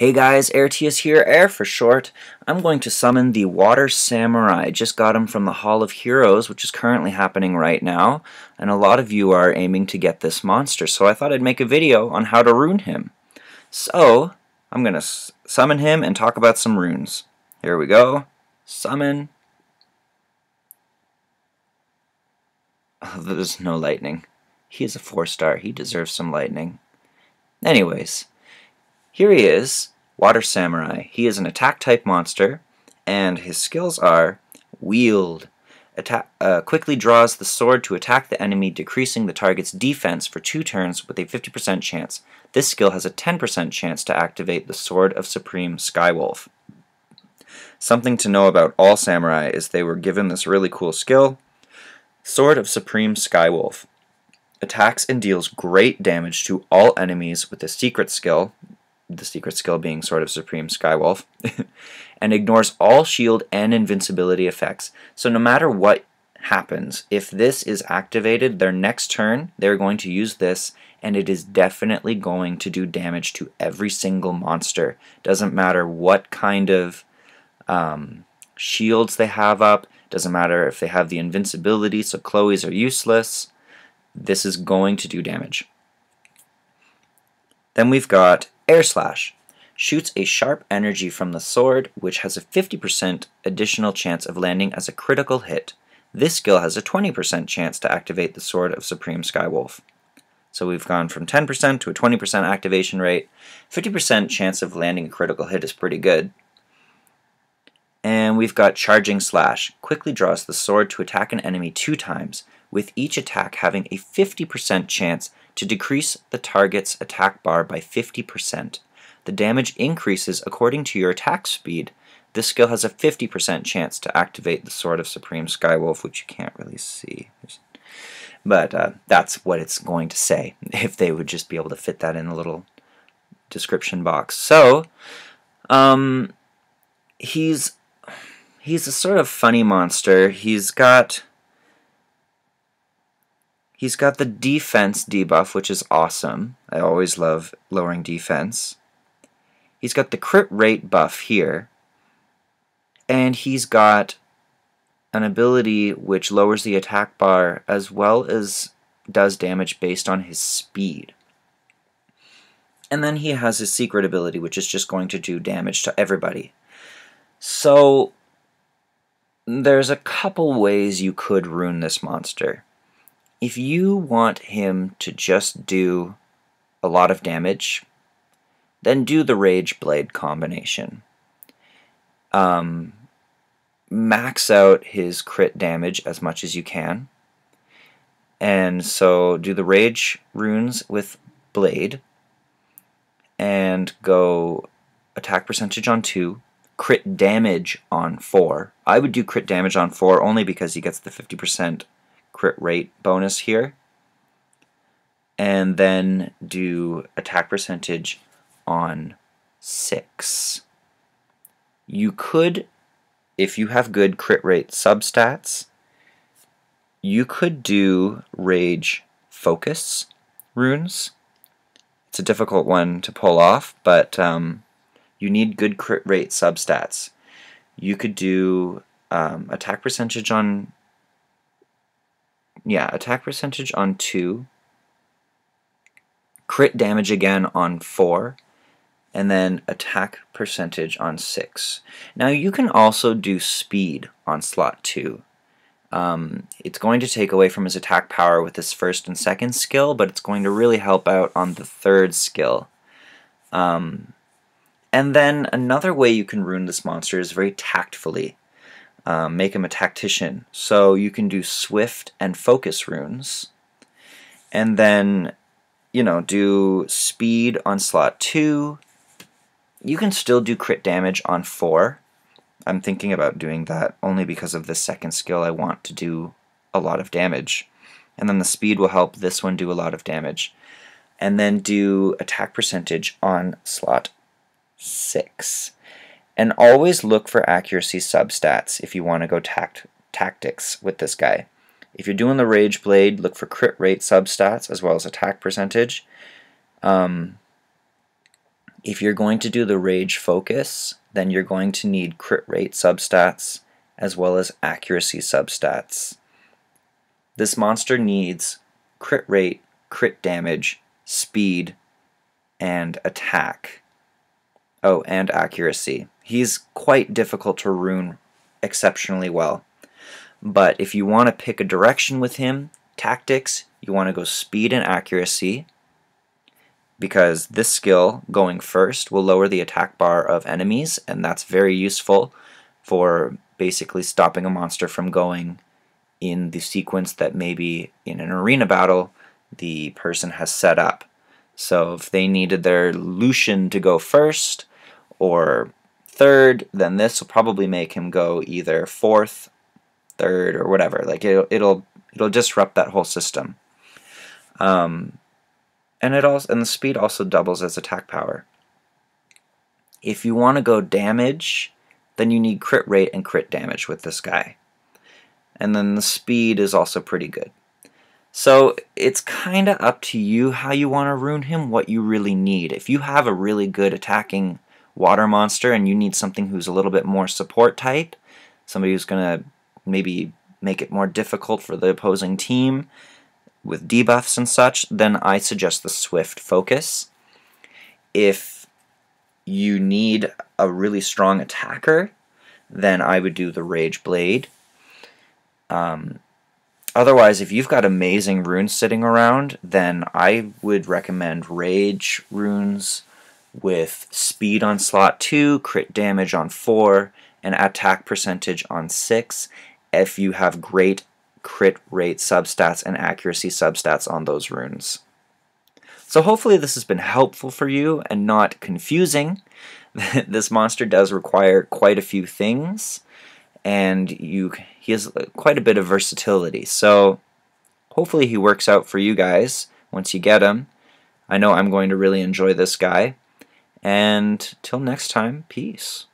Hey guys, Airtias here, Air for short. I'm going to summon the Water Samurai. I just got him from the Hall of Heroes, which is currently happening right now, and a lot of you are aiming to get this monster, so I thought I'd make a video on how to rune him. So, I'm going to summon him and talk about some runes. Here we go. Summon. Oh, there's no lightning. He is a 4-star. He deserves some lightning. Anyways, here he is, Water Samurai. He is an attack type monster, and his skills are Wield. Attack, uh, quickly draws the sword to attack the enemy, decreasing the target's defense for two turns with a 50% chance. This skill has a 10% chance to activate the Sword of Supreme Skywolf. Something to know about all samurai is they were given this really cool skill, Sword of Supreme Skywolf. Attacks and deals great damage to all enemies with a secret skill, the secret skill being Sword of Supreme Skywolf, and ignores all shield and invincibility effects. So no matter what happens, if this is activated, their next turn, they're going to use this, and it is definitely going to do damage to every single monster. Doesn't matter what kind of um, shields they have up, doesn't matter if they have the invincibility, so Chloe's are useless. This is going to do damage. Then we've got Air Slash. Shoots a sharp energy from the sword, which has a 50% additional chance of landing as a critical hit. This skill has a 20% chance to activate the Sword of Supreme Skywolf. So we've gone from 10% to a 20% activation rate. 50% chance of landing a critical hit is pretty good. And we've got Charging Slash. Quickly draws the sword to attack an enemy two times, with each attack having a 50% chance to decrease the target's attack bar by 50%. The damage increases according to your attack speed. This skill has a 50% chance to activate the Sword of Supreme Skywolf, which you can't really see. But uh, that's what it's going to say, if they would just be able to fit that in a little description box. So, um, he's he's a sort of funny monster. He's got He's got the defense debuff, which is awesome. I always love lowering defense. He's got the crit rate buff here. And he's got an ability which lowers the attack bar as well as does damage based on his speed. And then he has his secret ability, which is just going to do damage to everybody. So, there's a couple ways you could rune this monster if you want him to just do a lot of damage, then do the Rage Blade combination. Um, max out his crit damage as much as you can. And so do the Rage runes with Blade and go attack percentage on 2, crit damage on 4. I would do crit damage on 4 only because he gets the 50% crit rate bonus here. And then do attack percentage on 6. You could, if you have good crit rate substats, you could do Rage Focus runes. It's a difficult one to pull off, but um, you need good crit rate substats. You could do um, attack percentage on yeah, attack percentage on 2, crit damage again on 4, and then attack percentage on 6. Now you can also do speed on slot 2. Um, it's going to take away from his attack power with his first and second skill, but it's going to really help out on the third skill. Um, and then another way you can rune this monster is very tactfully um, make him a tactician. So you can do swift and focus runes. And then, you know, do speed on slot 2. You can still do crit damage on 4. I'm thinking about doing that only because of the second skill I want to do a lot of damage. And then the speed will help this one do a lot of damage. And then do attack percentage on slot 6. And always look for accuracy substats if you want to go tact tactics with this guy. If you're doing the Rage Blade, look for crit rate substats as well as attack percentage. Um, If you're going to do the Rage Focus, then you're going to need crit rate substats as well as accuracy substats. This monster needs crit rate, crit damage, speed, and attack. Oh, and accuracy. He's quite difficult to rune exceptionally well. But if you want to pick a direction with him, tactics, you want to go speed and accuracy because this skill going first will lower the attack bar of enemies and that's very useful for basically stopping a monster from going in the sequence that maybe in an arena battle the person has set up. So if they needed their Lushen to go first or third, then this will probably make him go either fourth, third, or whatever. Like it'll it'll it'll disrupt that whole system. Um, and it also and the speed also doubles as attack power. If you want to go damage, then you need crit rate and crit damage with this guy. And then the speed is also pretty good. So it's kind of up to you how you want to rune him, what you really need. If you have a really good attacking water monster and you need something who's a little bit more support type, somebody who's going to maybe make it more difficult for the opposing team with debuffs and such, then I suggest the Swift Focus. If you need a really strong attacker, then I would do the Rage Blade. Um, Otherwise, if you've got amazing runes sitting around, then I would recommend Rage runes with speed on slot 2, crit damage on 4, and attack percentage on 6 if you have great crit rate substats and accuracy substats on those runes. So hopefully this has been helpful for you and not confusing. this monster does require quite a few things and you he has quite a bit of versatility. So hopefully he works out for you guys once you get him. I know I'm going to really enjoy this guy. And till next time, peace.